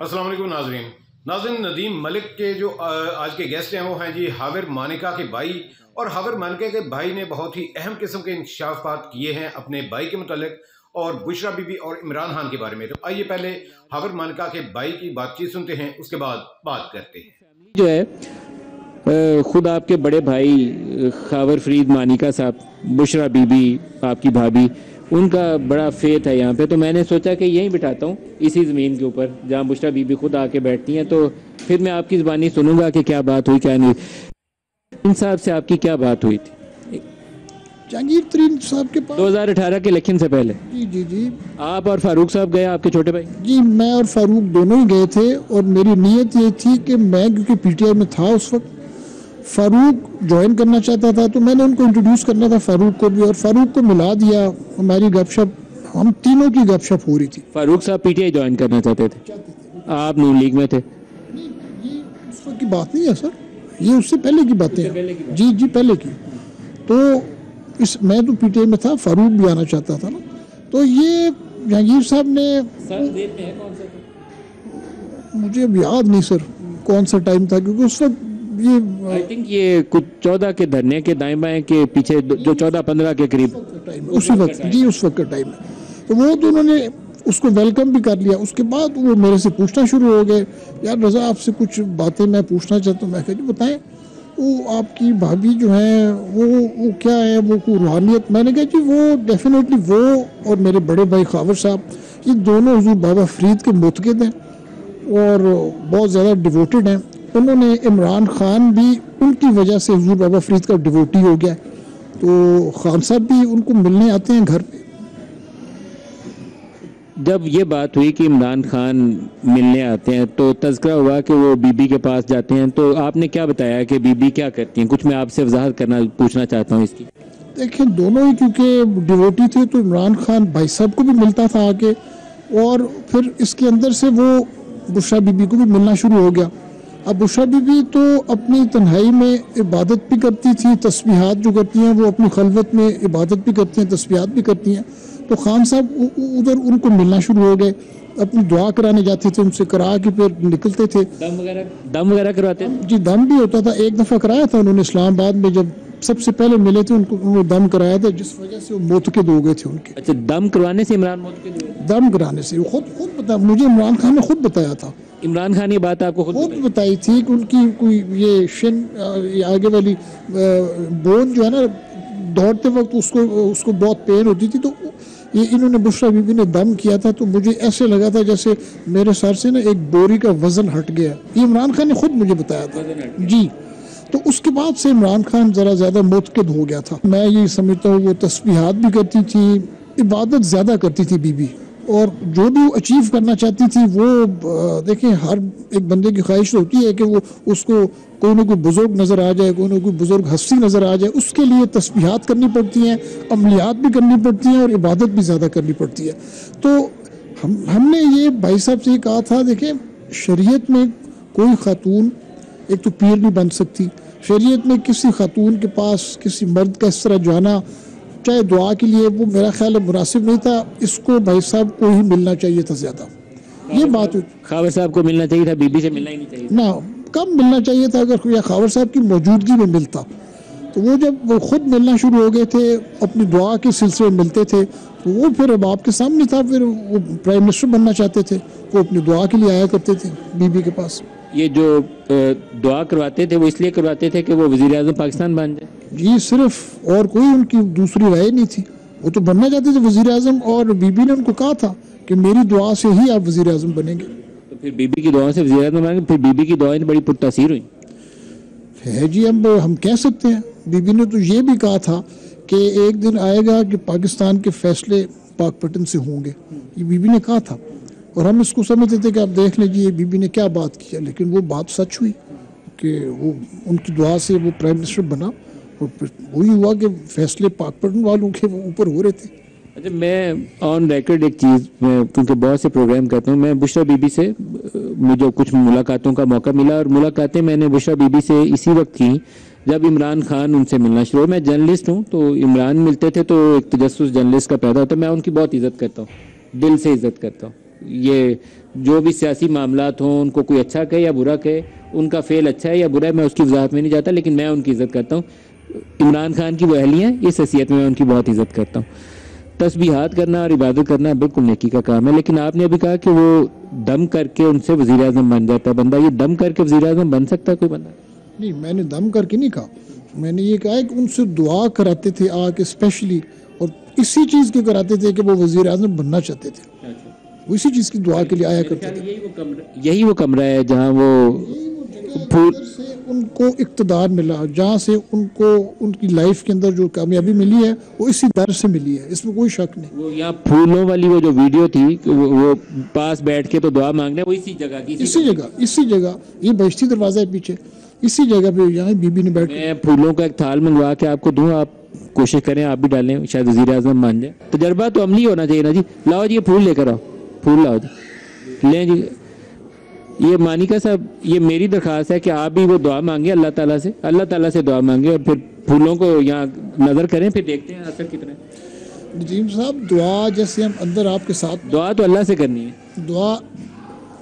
वालेकुम, नाजरीन। नाजरीन, नदीम मलिक के जो आज के गेस्ट हैं वो हैं जी हाविर मानिका के भाई। और हाविर मानिका के भाई ने बहुत ही अहम किस्म के इंकशाफात किए हैं अपने भाई के मतलब और बुशरा बीबी और इमरान खान के बारे में। तो आइए पहले हाविर मानिका के भाई की बातचीत सुनते हैं, उसके बाद बात करते हैं। जो है खुद आपके बड़े भाई खावर फरीद मानिका साहब, बुशरा बीबी, आपकी भाभी उनका बड़ा फेथ है यहाँ पे। तो मैंने सोचा कि यहीं बिठाता हूँ इसी ज़मीन के ऊपर जहाँ बुशरा बीबी खुद आके बैठती हैं। तो फिर मैं आपकी ज़बानी सुनूँगा कि क्या बात हुई क्या नहीं। इन साहब से आपकी क्या बात हुई थी? जहांगीर तरीन साहब के पास 2018 के इलेक्शन से पहले। जी जी जी। आप और फारूक साहब गए आपके छोटे भाई? जी मैं और फारूक दोनों ही गए थे और मेरी नीयत ये थी कि मैं क्योंकि पीटीआई में था उस वक्त फारूक ज्वाइन करना चाहता था तो मैंने उनको इंट्रोड्यूस करना था फारूक को भी और फारूक को मिला दिया। हमारी गपशप हम तीनों की गपशप हो रही थी। फारूक साहब पीटीआई ज्वाइन करना चाहते थे? आप नून लीग में थे। ये उस वक्त की बात नहीं है सर। ये उससे पहले की बातें हैं। जी जी पहले की। तो इस मैं तो पीटीआई में था फारूक भी आना चाहता था ना। तो ये जहांगीर साहब ने मुझे अब याद नहीं सर कौन सा टाइम था क्योंकि उस वक्त ये आई थिंक ये कुछ चौदह के धरने के दाएँ बाएँ के पीछे जो चौदह पंद्रह के करीब। उसी वक्त जी उस वक्त का टाइम है। तो वो तो उन्होंने उसको वेलकम भी कर लिया। उसके बाद वो मेरे से पूछना शुरू हो गए। यार रजा आपसे कुछ बातें मैं पूछना चाहता हूँ। मैं कह जी बताएँ वो आपकी भाभी जो है वो वो क्या है? वो कोई रूहानियत? मैंने कहा जी वो डेफिनेटली वो और मेरे बड़े भाई खावर साहब ये दोनों हजूर बाबा फरीद के मुतकद हैं और बहुत ज़्यादा डिवोटेड हैं। उन्होंने इमरान खान भी उनकी वजह से हजूर बाबा फरीद का डिवोटी हो गया। तो खान साहब भी उनको मिलने आते हैं घर पे। जब ये बात हुई कि इमरान खान मिलने आते हैं तो तस्करा हुआ कि वो बीबी के पास जाते हैं। तो आपने क्या बताया कि बीबी क्या करती हैं? कुछ मैं आपसे वजाहत करना पूछना चाहता हूँ इसकी। देखिए दोनों ही क्योंकि डिवोटी थे तो इमरान खान भाई साहब को भी मिलता था आके और फिर इसके अंदर से वो बुशरा बीबी को भी मिलना शुरू हो गया। अब बुशरा बीबी तो अपनी तन्हाई में इबादत भी करती थी तस्बीहात जो करती हैं वो अपनी खलवत में इबादत भी करती हैं तस्बीहात भी करती हैं। तो खान साहब उधर उनको मिलना शुरू हो गए। अपनी दुआ कराने जाते थे उनसे करा के फिर निकलते थे। दम वगैरह दम वगैरह करवाते जी दम भी होता था। एक दफ़ा कराया था उन्होंने इस्लामाबाद में जब सबसे पहले मिले थे उनको उन्होंने दम कराया था जिस वजह से वो मोतकद हो गए थे उनके। अच्छा दम करवाने से इमरान मौत के लिए दम कराने से वो खुद खुद बता मुझे इमरान खान ने खुद बताया था। इमरान खान ये बात आपको खुद खुद बताई? थी कि उनकी कोई ये शिन ये आगे वाली बोन जो है ना दौड़ते वक्त उसको उसको बहुत पेन होती थी तो ये इन्होंने बुशरा बीबी ने दम किया था तो मुझे ऐसे लगा था जैसे मेरे सर से ना एक बोरी का वज़न हट गया। ये इमरान खान ने खुद मुझे बताया था। जी। तो उसके बाद से इमरान खान ज़रा ज़्यादा मुतकद हो गया था। मैं ये समझता हूँ वो तस्बीहात भी करती थी इबादत ज़्यादा करती थी बीबी। और जो भी वो अचीव करना चाहती थी, वो देखें, हर एक बंदे की ख्वाहिश होती है कि वो उसको कोई ना कोई बुज़ुर्ग नज़र आ जाए, कोई ना कोई बुज़ुर्ग हस्ती नज़र आ जाए, उसके लिए तस्बीहात करनी पड़ती हैं, अमलियात भी करनी पड़ती हैं और इबादत भी ज़्यादा करनी पड़ती है। तो हम, हमने ये भाई साहब से कहा था, देखें, शरीयत में कोई खातून एक तो पीर नहीं बन सकती। शरीयत में किसी खातून के पास किसी मर्द का इस तरह जाना चाहे दुआ के लिए वो मेरा ख्याल है मुनासिब नहीं था। इसको भाई साहब को ही मिलना चाहिए था ज़्यादा। ये बात खावर साहब को मिलना चाहिए था बीबी से मिलना ही नहीं चाहिए ना कम मिलना चाहिए था अगर कोई खावर साहब की मौजूदगी में मिलता। तो वो जब वो खुद मिलना शुरू हो गए थे अपनी दुआ के सिलसिले में मिलते थे तो वो फिर अब आपके सामने था फिर वो प्राइम मिनिस्टर बनना चाहते थे। वो अपनी दुआ के लिए आया करते थे बीबी के पास। ये जो दुआ करवाते थे वो इसलिए करवाते थे कि वो वज़ीर आज़म पाकिस्तान बन जाए। जी सिर्फ़ और कोई उनकी दूसरी राय नहीं थी। वो तो बनना चाहते थे वज़ीर अजम और बीबी ने उनको कहा था कि मेरी दुआ से ही आप वज़ीर अजम बनेंगे। तो फिर बीबी की दुआ से वज़ीर आज़म बन गए फिर बीबी की दुआएँ बड़ी पुरतासीर हुई। है जी अब हम कह सकते हैं बीबी ने तो ये भी कहा था कि एक दिन आएगा कि पाकिस्तान के फैसले पाकपटन से होंगे। ये बीबी ने कहा था। और हम इसको समझते थे कि आप देख लीजिए बीबी ने क्या बात की है लेकिन वो बात सच हुई कि वो उनकी दुआ से वो प्राइम मिनिस्टर बना। और वही हुआ कि फैसले पाकपटन वालों के ऊपर हो रहे थे। अच्छा मैं ऑन रिकॉर्ड एक चीज़ मैं क्योंकि बहुत से प्रोग्राम करता हूँ, मैं बुशरा बीबी से मुझे कुछ मुलाकातों का मौका मिला और मुलाकातें मैंने बुशरा बीबी से इसी वक्त की जब इमरान खान उनसे मिलना शुरू मैं जर्नलिस्ट हूँ तो इमरान मिलते थे तो एक तजस्स जर्नलिस्ट का पैदा होता है। मैं उनकी बहुत इज़्ज़त करता हूँ, दिल से इज़्ज़त करता हूँ। ये जो भी सियासी मामला हों, उनको कोई अच्छा कहे या बुरा कहे, उनका फेल अच्छा है या बुरा है, मैं उसकी वजाहत में नहीं जाता, लेकिन मैं उनकी इज़्ज़त करता हूँ। इमरान खान की वो अहलियाँ इस हैसियत में मैं उनकी बहुत इज़्ज़त करता हूँ। तस्बीहात करना और इबादत करना बिल्कुल नेकी का काम है लेकिन आपने अभी कहा कि वो दम करके उनसे वज़ीर अजम बन जाता है बंदा। ये दम करके वज़ीर अजम बन सकता है कोई बंदा? नहीं मैंने दम करके नहीं कहा। मैंने ये कहा कि उनसे दुआ कराते थे आके स्पेशली और इसी चीज़ की कराते थे कि वो वज़ीर अजम बनना चाहते थे। वो इसी चीज़ की दुआ के लिए आया करते थे। यही वो कमरा यही वो कमरा है जहाँ वो से उनको इकतदार मिला जहाँ से उनको उनकी लाइफ के अंदर जो कामयाबी मिली है वो इसी दर से मिली है इसमें कोई शक नहीं। वो यहाँ फूलों वाली वो जो वीडियो थी वो, वो पास बैठ के तो दुआ मांगने वो इसी जगह की इसी जगह। इसी जगह ये बहती दरवाज़ा है पीछे इसी जगह पे यहाँ बीबी ने बैठ मैं फूलों का एक थाल मंगवा के आपको दूँ आप कोशिश करें आप भी डालें शायद वज़ीर आज़म मान जाए। तजर्बा तो अमली होना चाहिए ना जी। लाओ जी ये फूल लेकर आओ। फूल लाओ जी। लें जी। ये मानिका साहब ये मेरी दरख्वास्त है कि आप भी वो दुआ मांगे अल्लाह ताला से अल्लाह ताला से दुआ मांगे और फिर फूलों को यहाँ नज़र करें फिर देखते हैं असर कितना। नजीम साहब दुआ जैसे हम अंदर आपके साथ दुआ तो अल्लाह से करनी है। दुआ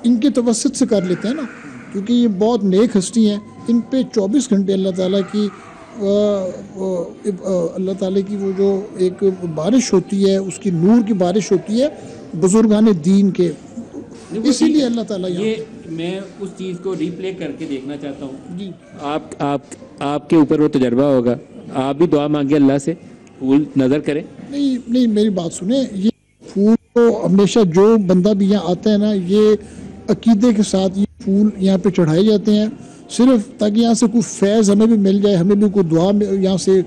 इनके तवसत से कर लेते हैं ना क्योंकि ये बहुत नेक हस्ती हैं। इन पे 24 घंटे अल्लाह ताला की अल्लाह ताला की वो जो एक बारिश होती है उसकी नूर की बारिश होती है बुजुर्गान दीन के। इसीलिए अल्लाह ताला ये मैं उस चीज़ को रिप्ले करके देखना चाहता हूँ। जी। आप आप आपके ऊपर वो तजर्बा होगा। आप भी दुआ मांगे अल्लाह से। फूल नज़र करें। नहीं नहीं मेरी बात सुने। ये फूल तो हमेशा जो बंदा भी यहाँ आता है ना ये अकीदे के साथ ये फूल यहाँ पे चढ़ाए जाते हैं। सिर्फ़ ताकि यहाँ से कोई फैज़ हमें भी मिल जाए हमें भी कोई दुआ में- यहाँ से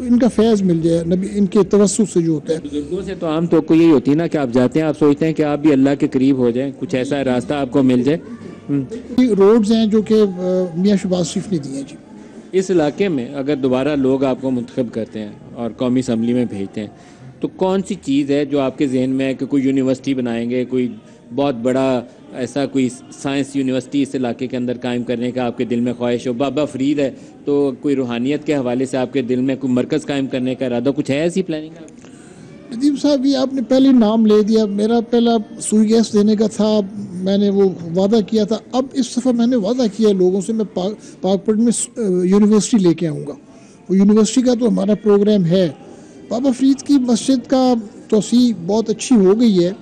इनका फैज़ मिल जाए नबी इनके तवस्सुत से जो होता है। बुज़ुर्गों से तो आम तो को यही होती है ना कि आप जाते हैं आप सोचते हैं कि आप भी अल्लाह के करीब हो जाएँ कुछ ऐसा रास्ता आपको मिल जाए। रोड्स हैं जो कि मियाँ शहबाज शरीफ ने दिए हैं? जी। इस इलाके में अगर दोबारा लोग आपको मुंतखब करते हैं और कौमी असम्बली में भेजते हैं तो कौन सी चीज़ है जो आपके जहन में है कि कोई यूनिवर्सिटी बनाएँगे कोई बहुत बड़ा ऐसा कोई साइंस यूनिवर्सिटी इस इलाके के अंदर कायम करने का आपके दिल में ख्वाहिश हो? बाबा फरीद है तो कोई रूहानियत के हवाले से आपके दिल में कोई मरकज़ कायम करने का इरादा कुछ है ऐसी प्लानिंग नदीम साहब ये आपने पहले नाम ले दिया मेरा पहला सुई गैस देने का था मैंने वो वादा किया था। अब इस दफ़ा मैंने वादा किया है लोगों से, मैं पाक पाकपट में यूनिवर्सिटी लेके आऊँगा। वो यूनिवर्सिटी का तो हमारा प्रोग्राम है। बाबा फरीद की मस्जिद का तोसी बहुत अच्छी हो गई है।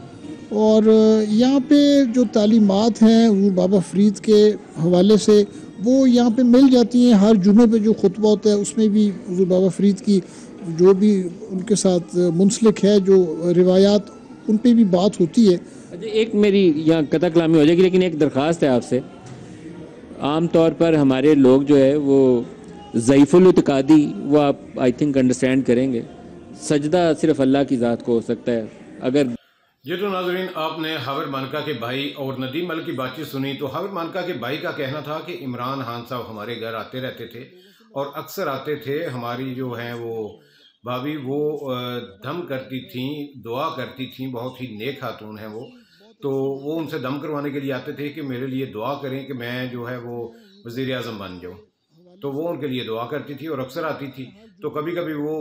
और यहाँ पे जो तालीमात हैं, वो बाबा फरीद के हवाले से, वो यहाँ पे मिल जाती हैं। हर जुमे पे जो खुतबा होता है, उसमें भी हुज़ूर बाबा फरीद की जो भी उनके साथ मुंसलिक है, जो रिवायात, उन पर भी बात होती है। अच्छा एक मेरी यहाँ कथा कलामी हो जाएगी, लेकिन एक दरख्वास्त है आपसे। आम तौर पर हमारे लोग जो है, वो ज़यफ़ुल इतकादी वो आप आई थिंक अंडरस्टैंड करेंगे। सजदा सिर्फ़ अल्लाह की ज़ात को हो सकता है। अगर ये तो नाजरीन, आपने हाविर मानका के भाई और नदीम मल की बातचीत सुनी तो हाविर मानका के भाई का कहना था कि इमरान खान साहब हमारे घर आते रहते थे और अक्सर आते थे, हमारी जो हैं वो भाभी, वो दम करती थी, दुआ करती थी, बहुत ही नेक खातून हैं वो। तो वो उनसे दम करवाने के लिए आते थे कि मेरे लिए दुआ करें कि मैं जो है वो वज़ीर अजम बन जाऊँ। तो वो उनके लिए दुआ करती थी और अक्सर आती थी। तो कभी कभी वो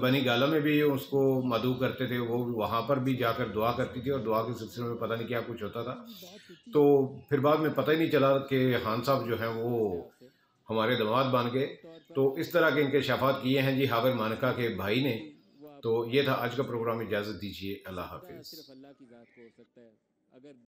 बनी गाला में भी उसको मधु करते थे। वो वहाँ पर भी जाकर दुआ करती थी और दुआ के सिलसिले में पता नहीं क्या कुछ होता था। तो फिर बाद में पता ही नहीं चला कि खान साहब जो हैं वो हमारे दमाद बन गए। तो इस तरह के इनके शफात किए हैं जी हाविर मानका के भाई ने। तो ये था आज का प्रोग्राम, इजाज़त दीजिए, अल्लाह हाफिज़। सिर्फ अल्लाह की ज़ात को हो सकता है अगर